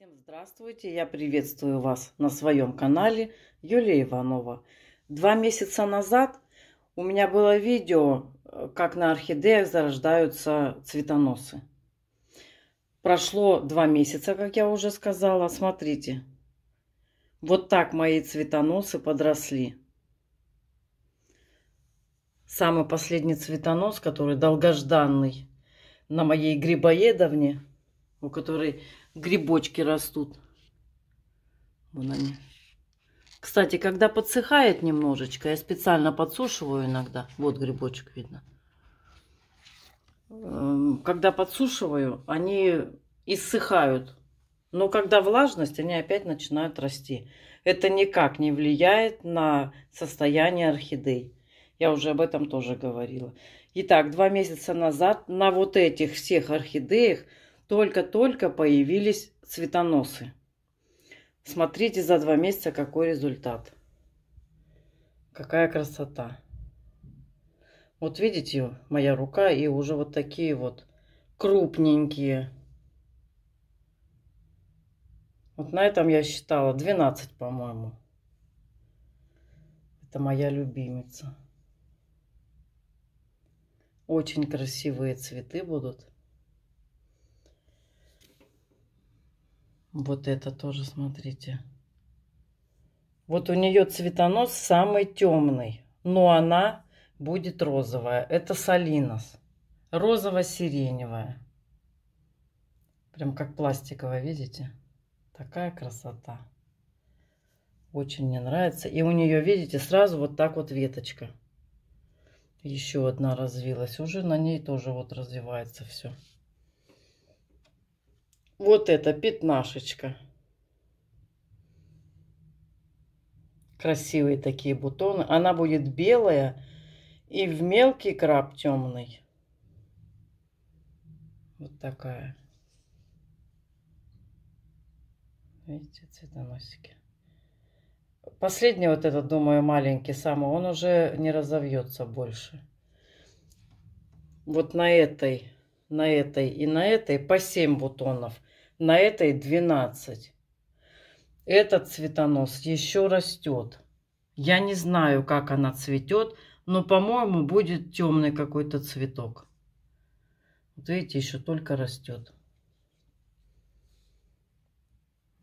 Всем здравствуйте, я приветствую вас на своем канале Юлия Иванова. Два месяца назад у меня было видео, как на орхидеях зарождаются цветоносы. Прошло два месяца, как я уже сказала. Смотрите, вот так мои цветоносы подросли. Самый последний цветонос, который долгожданный на моей грибоедовне, у которой грибочки растут. Вон они. Кстати, когда подсыхает немножечко, я специально подсушиваю иногда. Вот грибочек видно. Эм, когда подсушиваю, они иссыхают. Но когда влажность, они опять начинают расти. Это никак не влияет на состояние орхидей. Я уже об этом тоже говорила. Итак, два месяца назад на вот этих всех орхидеях только-только появились цветоносы. Смотрите за два месяца, какой результат. Какая красота. Вот видите, моя рука и уже вот такие вот крупненькие. Вот на этом я считала 12, по-моему. Это моя любимица. Очень красивые цветы будут. Вот это тоже, смотрите. Вот у нее цветонос самый темный, но она будет розовая. Это Салинос. Розово-сиреневая. Прям как пластиковая, видите? Такая красота. Очень мне нравится. И у нее, видите, сразу вот так вот веточка. Еще одна развилась. Уже на ней тоже вот развивается все вот это пятнашечка. Красивые такие бутоны. Она будет белая и в мелкий краб темный. Вот такая. Видите, цветоносики. Последний вот этот, думаю, маленький самый, он уже не разовьется больше. Вот на этой, на этой и на этой по 7 бутонов на этой 12. Этот цветонос еще растет. Я не знаю, как она цветет, но, по-моему, будет темный какой-то цветок. Вот видите, еще только растет.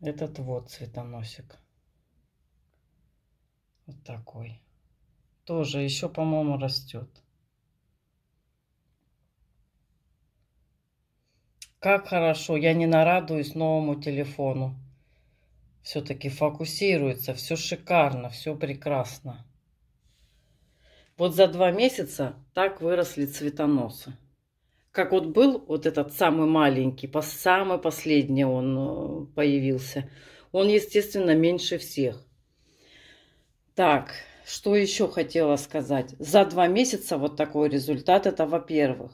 Этот вот цветоносик. Вот такой. Тоже еще, по-моему, растет. Как хорошо, я не нарадуюсь новому телефону. Все-таки фокусируется, все шикарно, все прекрасно. Вот за два месяца так выросли цветоносы. Как вот был вот этот самый маленький, самый последний он э, появился. Он, естественно, меньше всех. Так, что еще хотела сказать. За два месяца вот такой результат, это во-первых.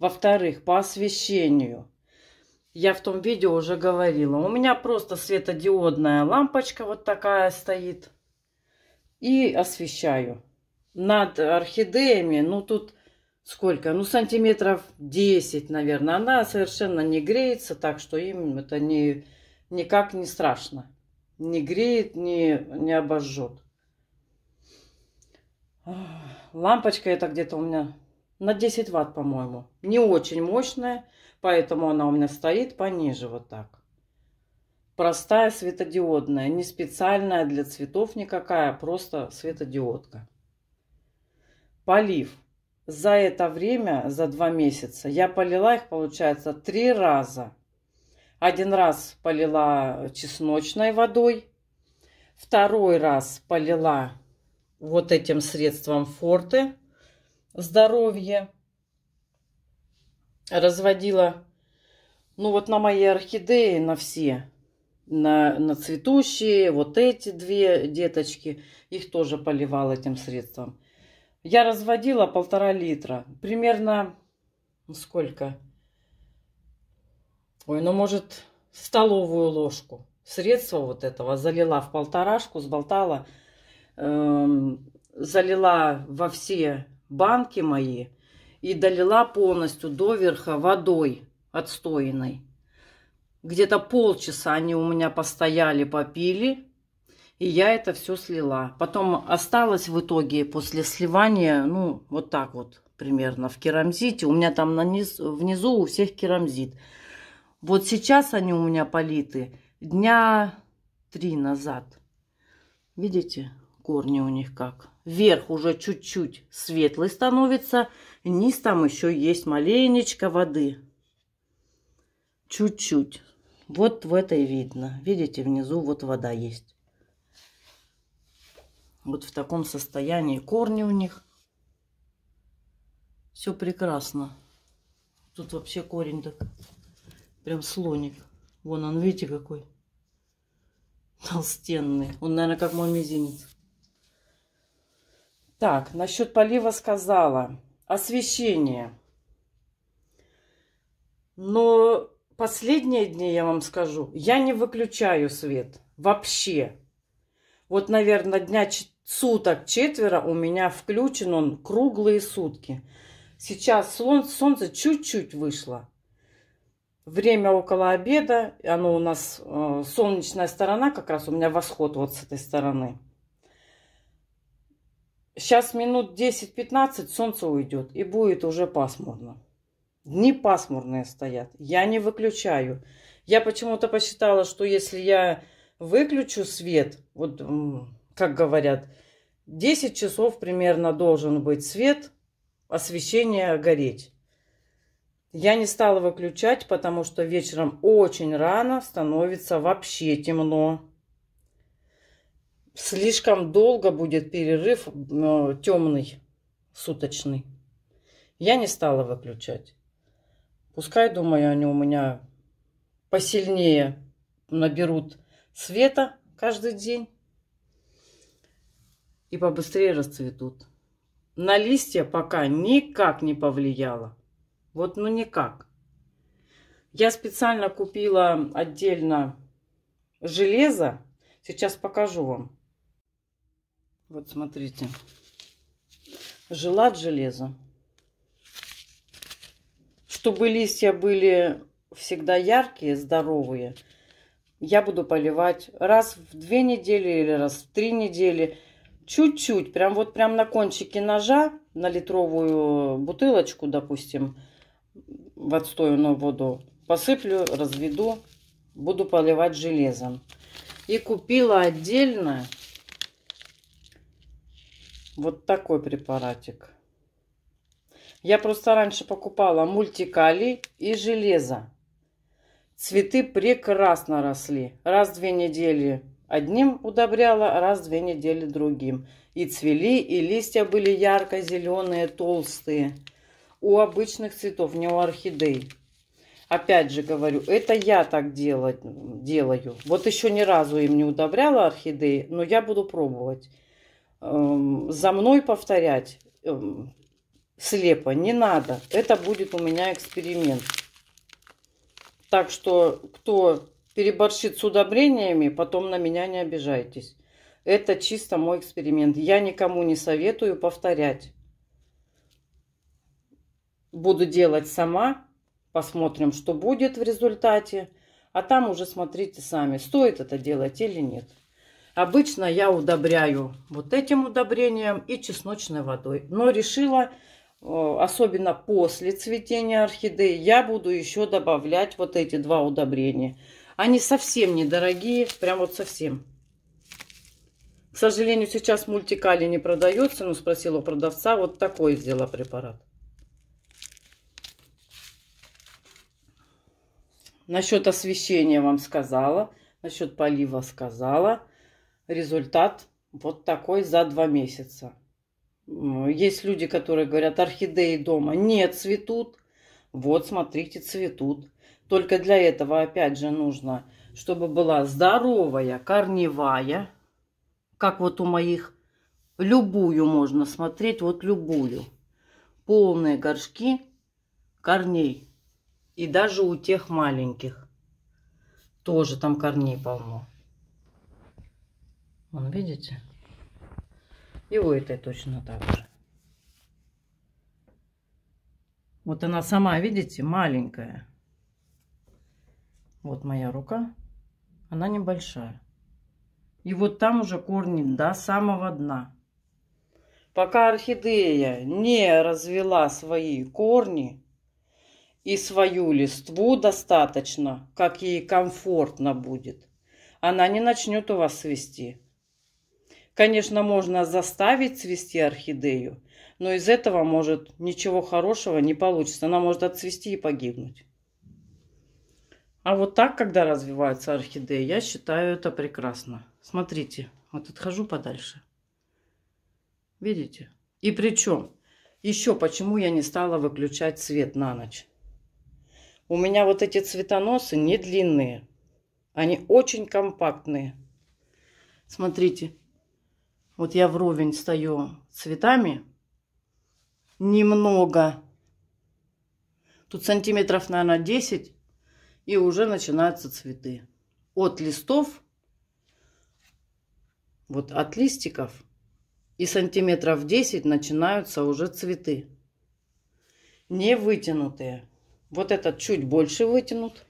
Во-вторых, по освещению. Я в том видео уже говорила. У меня просто светодиодная лампочка вот такая стоит. И освещаю. Над орхидеями, ну тут сколько? Ну сантиметров 10, наверное. Она совершенно не греется, так что им это не, никак не страшно. Не греет, не, не обожжет. Лампочка это где-то у меня на 10 ватт, по-моему. Не очень мощная. Поэтому она у меня стоит пониже вот так. Простая светодиодная, не специальная для цветов никакая, просто светодиодка. Полив. За это время, за два месяца, я полила их, получается, три раза. Один раз полила чесночной водой, второй раз полила вот этим средством Форте здоровье разводила, ну вот на мои орхидеи, на все, на, на цветущие, вот эти две деточки, их тоже поливала этим средством. Я разводила полтора литра, примерно, ну, сколько? Ой, ну может столовую ложку средства вот этого залила в полторашку, сболтала, эм, залила во все банки мои и долила полностью до верха водой отстоянной. Где-то полчаса они у меня постояли, попили. И я это все слила. Потом осталось в итоге после сливания, ну, вот так вот примерно в керамзите. У меня там на низ, внизу у всех керамзит. Вот сейчас они у меня политы дня три назад. Видите, корни у них как. Вверх уже чуть-чуть светлый становится. Низ там еще есть маленечко воды. Чуть-чуть. Вот в этой видно. Видите, внизу вот вода есть. Вот в таком состоянии корни у них. Все прекрасно. Тут вообще корень так прям слоник. Вон он, видите, какой толстенный. Он, наверное, как мой мизинец. Так, насчет полива сказала. Освещение. Но последние дни, я вам скажу, я не выключаю свет. Вообще. Вот, наверное, дня суток четверо у меня включен он круглые сутки. Сейчас солнце чуть-чуть вышло. Время около обеда. Оно у нас э, солнечная сторона, как раз у меня восход вот с этой стороны. Сейчас минут 10-15 солнце уйдет и будет уже пасмурно. Дни пасмурные стоят. Я не выключаю. Я почему-то посчитала, что если я выключу свет, вот как говорят, 10 часов примерно должен быть свет, освещение гореть. Я не стала выключать, потому что вечером очень рано становится вообще темно. Слишком долго будет перерыв темный, суточный. Я не стала выключать. Пускай, думаю, они у меня посильнее наберут света каждый день и побыстрее расцветут. На листья пока никак не повлияло. Вот ну никак. Я специально купила отдельно железо. Сейчас покажу вам. Вот смотрите. Желат железо. Чтобы листья были всегда яркие, здоровые, я буду поливать раз в две недели или раз в три недели. Чуть-чуть, прям вот прям на кончике ножа, на литровую бутылочку, допустим, в отстойную воду посыплю, разведу, буду поливать железом. И купила отдельно вот такой препаратик. Я просто раньше покупала мультикалий и железо. Цветы прекрасно росли. Раз в две недели одним удобряла, раз в две недели другим. И цвели, и листья были ярко-зеленые, толстые. У обычных цветов, не у орхидей. Опять же говорю, это я так делать, делаю. Вот еще ни разу им не удобряла орхидеи, но я буду пробовать. Эм, за мной повторять эм, слепо не надо. Это будет у меня эксперимент. Так что, кто переборщит с удобрениями, потом на меня не обижайтесь. Это чисто мой эксперимент. Я никому не советую повторять. Буду делать сама. Посмотрим, что будет в результате. А там уже смотрите сами, стоит это делать или нет. Обычно я удобряю вот этим удобрением и чесночной водой. Но решила особенно после цветения орхидеи, я буду еще добавлять вот эти два удобрения. Они совсем недорогие, прям вот совсем. К сожалению, сейчас мультикали не продается, но спросила у продавца, вот такой взяла препарат. Насчет освещения вам сказала, насчет полива сказала. Результат вот такой за два месяца. Есть люди, которые говорят, орхидеи дома не цветут. Вот, смотрите, цветут. Только для этого, опять же, нужно, чтобы была здоровая корневая, как вот у моих. Любую можно смотреть, вот любую. Полные горшки корней. И даже у тех маленьких. Тоже там корней полно. Вон, видите? И у этой точно так же. Вот она сама, видите, маленькая. Вот моя рука. Она небольшая. И вот там уже корни до самого дна. Пока орхидея не развела свои корни и свою листву достаточно, как ей комфортно будет, она не начнет у вас свести. Конечно, можно заставить цвести орхидею, но из этого может ничего хорошего не получится. Она может отцвести и погибнуть. А вот так, когда развиваются орхидеи, я считаю это прекрасно. Смотрите, вот отхожу подальше. Видите? И причем, еще почему я не стала выключать свет на ночь. У меня вот эти цветоносы не длинные. Они очень компактные. Смотрите, вот я вровень стою цветами. Немного. Тут сантиметров, наверное, 10. И уже начинаются цветы. От листов, вот от листиков и сантиметров 10 начинаются уже цветы. Не вытянутые. Вот этот чуть больше вытянут.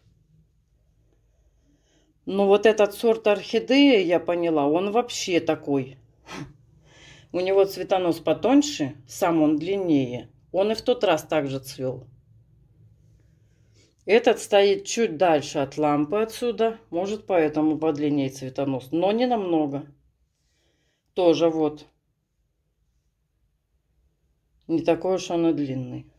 Но вот этот сорт орхидеи, я поняла, он вообще такой у него цветонос потоньше, сам он длиннее. Он и в тот раз также цвел. Этот стоит чуть дальше от лампы отсюда. Может, поэтому подлиннее цветонос. Но не намного. Тоже вот. Не такой уж он и длинный.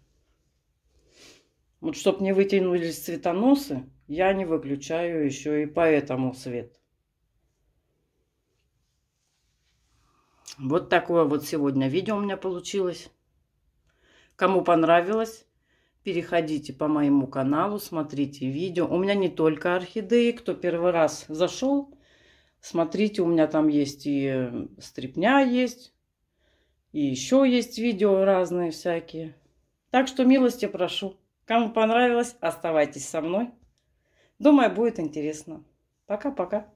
Вот чтобы не вытянулись цветоносы, я не выключаю еще и поэтому свет. Вот такое вот сегодня видео у меня получилось. Кому понравилось, переходите по моему каналу, смотрите видео. У меня не только орхидеи, кто первый раз зашел, смотрите, у меня там есть и стрипня есть, и еще есть видео разные всякие. Так что милости прошу. Кому понравилось, оставайтесь со мной. Думаю, будет интересно. Пока-пока.